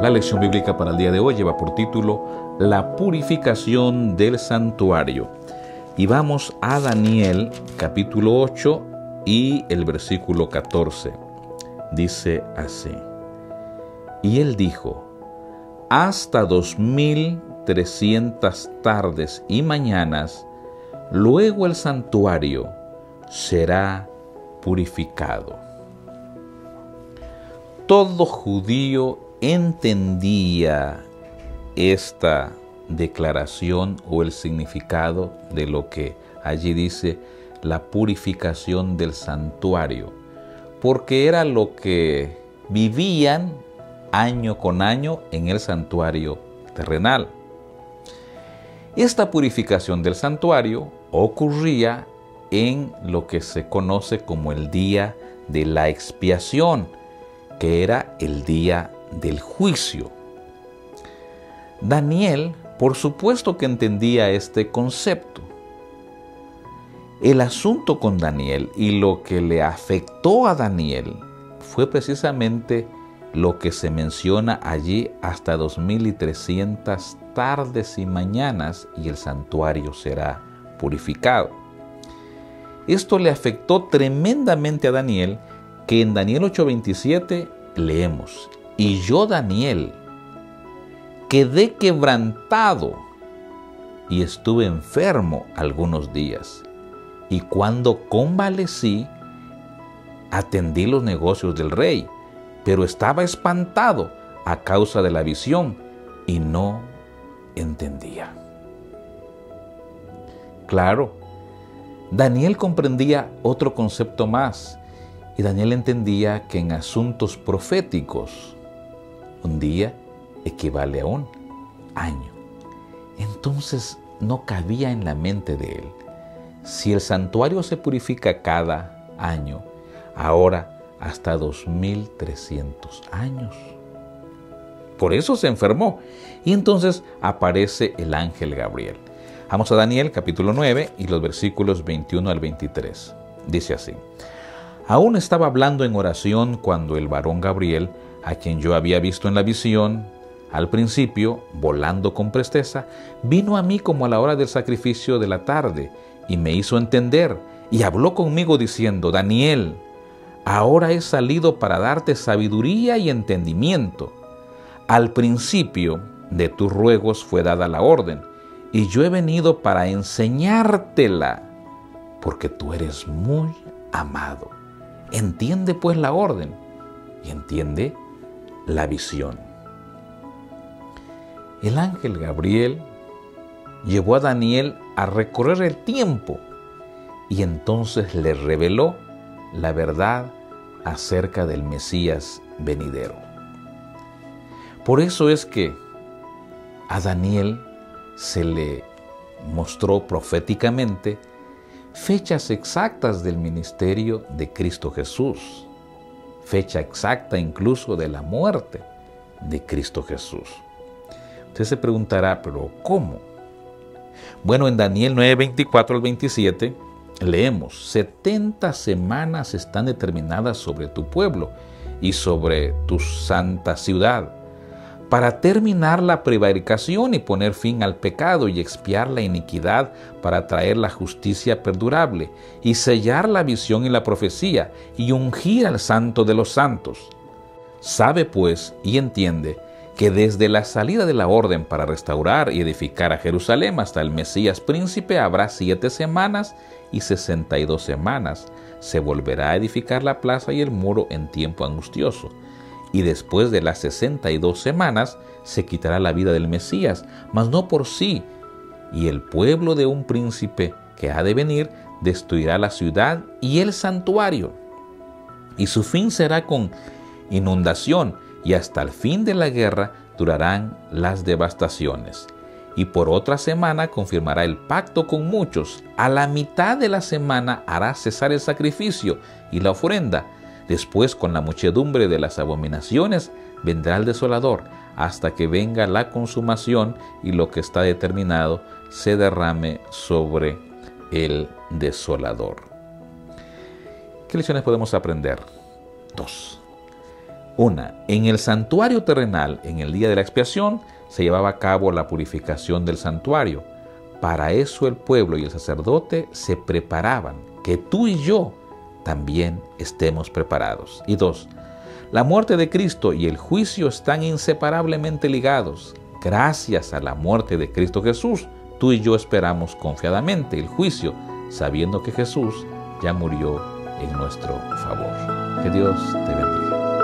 La lección bíblica para el día de hoy lleva por título La purificación del santuario. Y vamos a Daniel capítulo 8 y el versículo 14. Dice así. Y él dijo, hasta dos mil trescientas tardes y mañanas, luego el santuario será purificado. Todo judío entendía esta declaración o el significado de lo que allí dice la purificación del santuario, porque era lo que vivían año con año en el santuario terrenal. Esta purificación del santuario ocurría en lo que se conoce como el día de la expiación, que era el día del juicio. Daniel, por supuesto que entendía este concepto. El asunto con Daniel y lo que le afectó a Daniel fue precisamente lo que se menciona allí hasta 2300 tardes y mañanas y el santuario será purificado. Esto le afectó tremendamente a Daniel que en Daniel 8:27 leemos, y yo, Daniel, quedé quebrantado y estuve enfermo algunos días. Y cuando convalecí, atendí los negocios del rey, pero estaba espantado a causa de la visión y no entendía. Claro, Daniel comprendía otro concepto más, y Daniel entendía que en asuntos proféticos, un día equivale a un año. Entonces no cabía en la mente de él. Si el santuario se purifica cada año, ahora hasta 2300 años. Por eso se enfermó. Y entonces aparece el ángel Gabriel. Vamos a Daniel capítulo 9 y los versículos 21 al 23. Dice así. Aún estaba hablando en oración cuando el varón Gabriel a quien yo había visto en la visión, al principio, volando con presteza, vino a mí como a la hora del sacrificio de la tarde y me hizo entender y habló conmigo diciendo, Daniel, ahora he salido para darte sabiduría y entendimiento. Al principio de tus ruegos fue dada la orden y yo he venido para enseñártela, porque tú eres muy amado. Entiende pues la orden y entiende la visión. El ángel Gabriel llevó a Daniel a recorrer el tiempo y entonces le reveló la verdad acerca del Mesías venidero. Por eso es que a Daniel se le mostró proféticamente fechas exactas del ministerio de Cristo Jesús fecha exacta incluso de la muerte de Cristo Jesús. Usted se preguntará, pero ¿cómo? Bueno, en Daniel 9, 24 al 27 leemos, 70 semanas están determinadas sobre tu pueblo y sobre tu santa ciudad para terminar la prevaricación y poner fin al pecado y expiar la iniquidad para traer la justicia perdurable y sellar la visión y la profecía y ungir al santo de los santos. Sabe pues y entiende que desde la salida de la orden para restaurar y edificar a Jerusalén hasta el Mesías príncipe habrá siete semanas y sesenta y dos semanas. Se volverá a edificar la plaza y el muro en tiempo angustioso y después de las sesenta y dos semanas se quitará la vida del Mesías, mas no por sí, y el pueblo de un príncipe que ha de venir destruirá la ciudad y el santuario, y su fin será con inundación, y hasta el fin de la guerra durarán las devastaciones. Y por otra semana confirmará el pacto con muchos. A la mitad de la semana hará cesar el sacrificio y la ofrenda, Después, con la muchedumbre de las abominaciones, vendrá el desolador, hasta que venga la consumación y lo que está determinado se derrame sobre el desolador. ¿Qué lecciones podemos aprender? Dos. Una, en el santuario terrenal, en el día de la expiación, se llevaba a cabo la purificación del santuario. Para eso el pueblo y el sacerdote se preparaban, que tú y yo también estemos preparados. Y dos, la muerte de Cristo y el juicio están inseparablemente ligados. Gracias a la muerte de Cristo Jesús, tú y yo esperamos confiadamente el juicio, sabiendo que Jesús ya murió en nuestro favor. Que Dios te bendiga.